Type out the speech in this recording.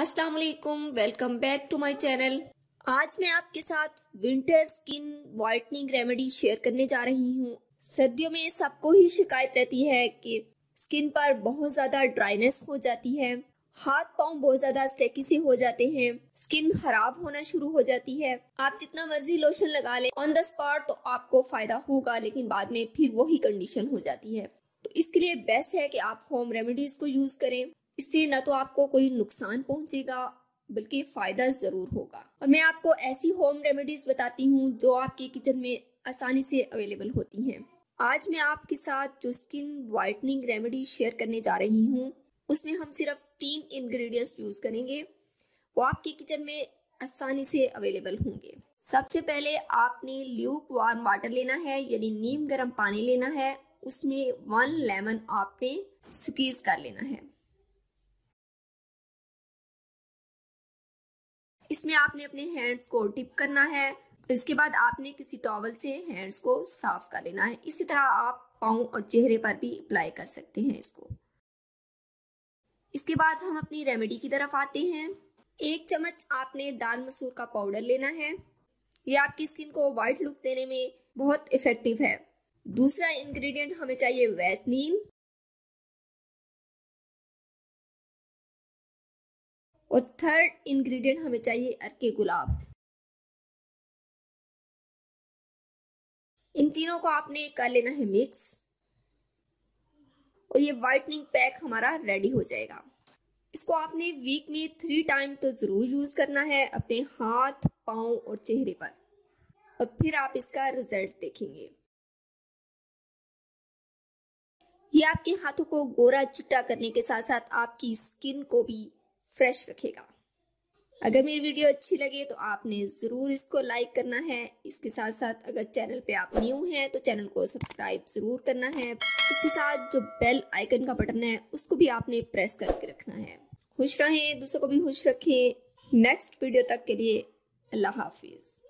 अस्सलाम वालेकुम back to my channel आज मैं आपके साथ winter skin whitening remedy share करने जा रही हूँ। सर्दियों में सबको ही शिकायत रहती है कि स्किन पर बहुत ज़्यादा ड्राइनेस हो जाती है, हाथ पाँव बहुत ज़्यादा स्टेकी से हो जाते हैं स्किन खराब होना शुरू हो जाती है। आप जितना मर्ज़ी लोशन लगा लें ऑन द स्पॉट तो आपको फ़ायदा होगा, लेकिन बाद में फिर वही कंडीशन हो जाती है। तो इसके लिए बेस्ट है कि आप होम रेमेडीज़ को यूज़ करें। इससे न तो आपको कोई नुकसान पहुंचेगा, बल्कि फ़ायदा ज़रूर होगा। और मैं आपको ऐसी होम रेमेडीज़ बताती हूँ जो आपके किचन में आसानी से अवेलेबल होती हैं। आज मैं आपके साथ जो स्किन वाइटनिंग रेमेडी शेयर करने जा रही हूँ, उसमें हम सिर्फ़ तीन इंग्रेडिएंट्स यूज़ करेंगे। वो आपके किचन में आसानी से अवेलेबल होंगे। सबसे पहले आपने ल्यूक वार्म वाटर लेना है, यानी नीम गर्म पानी लेना है, उसमें वन लेमन आपने सुकीज कर लेना है। इसमें आपने अपने हैंड्स को टिप करना है। इसके बाद आपने किसी टॉवल से हैंड्स को साफ़ कर लेना है। इसी तरह आप पाँव और चेहरे पर भी अप्लाई कर सकते हैं इसको। इसके बाद हम अपनी रेमेडी की तरफ़ आते हैं। एक चम्मच आपने दाल मसूर का पाउडर लेना है। ये आपकी स्किन को वाइट लुक देने में बहुत इफ़ेक्टिव है। दूसरा इंग्रेडिएंट हमें चाहिए वैसलीन। और थर्ड इंग्रेडिएंट हमें चाहिए अरके गुलाब। इन तीनों को आपने कर लेना है मिक्स और ये वाइटनिंग पैक हमारा रेडी हो जाएगा। इसको आपने वीक में थ्री टाइम तो ज़रूर यूज़ करना है अपने हाथ, पाँव और चेहरे पर। और फिर आप इसका रिज़ल्ट देखेंगे। ये आपके हाथों को गोरा चिट्टा करने के साथ साथ आपकी स्किन को भी फ्रेश रखेगा। अगर मेरी वीडियो अच्छी लगे तो आपने ज़रूर इसको लाइक करना है। इसके साथ साथ अगर चैनल पे आप न्यू हैं तो चैनल को सब्सक्राइब ज़रूर करना है। इसके साथ जो बेल आइकन का बटन है, उसको भी आपने प्रेस करके रखना है। खुश रहें, दूसरों को भी खुश रखें। नेक्स्ट वीडियो तक के लिए अल्लाह हाफिज़।